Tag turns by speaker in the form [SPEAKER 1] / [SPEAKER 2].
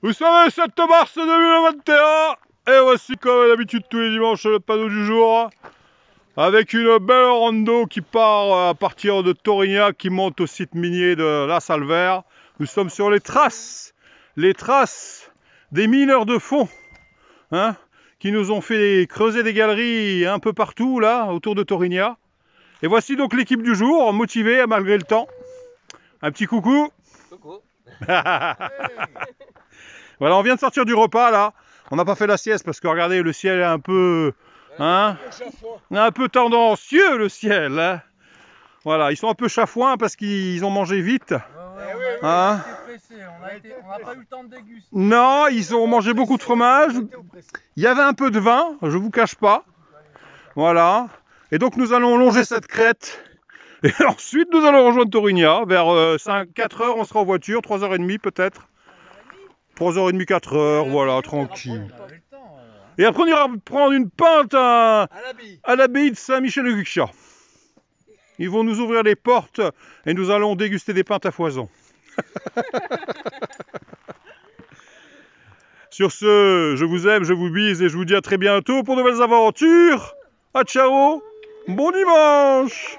[SPEAKER 1] Vous savez, 7 mars 2021, et voici comme d'habitude tous les dimanches le panneau du jour, avec une belle rando qui part à partir de Torignac, qui monte au site minier de La Salver. Nous sommes sur les traces, les traces des mineurs de fond, hein, qui nous ont fait creuser des galeries un peu partout là, autour de Torignac. Et voici donc l'équipe du jour, motivée malgré le temps. Un petit coucou. Voilà, on vient de sortir du repas là. On n'a pas fait la sieste parce que regardez, le ciel est un peu. Hein Un peu tendancieux le ciel. hein. voilà, ils sont un peu chafouins parce qu'ils ont mangé vite. Hein?
[SPEAKER 2] on n'a pas eu le temps de déguster.
[SPEAKER 1] Non, ils ont mangé beaucoup de fromage. Il y avait un peu de vin, je vous cache pas. Voilà. Et donc nous allons longer cette crête. Et ensuite nous allons rejoindre Torigna. Vers 5, 4 heures, on sera en voiture, 3h30 peut-être. 3h30, 4h, voilà, tranquille.
[SPEAKER 2] Euh.
[SPEAKER 1] Et après on ira prendre une pinte à, l'abbaye de Saint-Michel-de-Guixa. Ils vont nous ouvrir les portes et nous allons déguster des pintes à foison. Sur ce, je vous aime, je vous bise et je vous dis à très bientôt pour de nouvelles aventures. À ciao, bon dimanche